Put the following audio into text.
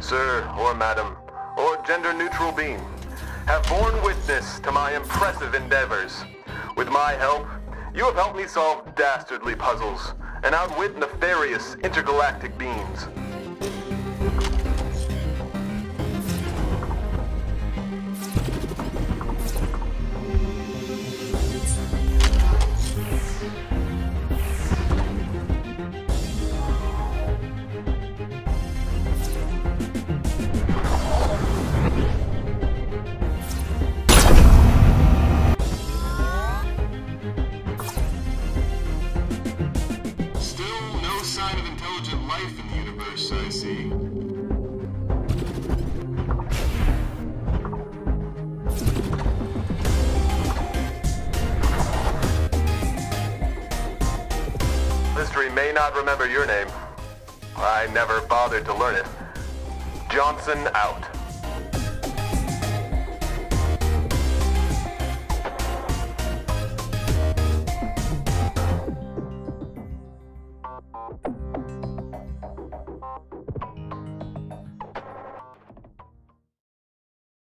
sir or madam, or gender-neutral being, have borne witness to my impressive endeavors. With my help, you have helped me solve dastardly puzzles and outwit nefarious intergalactic beings. Life in the universe, I see. History may not remember your name. I never bothered to learn it. Johnson out.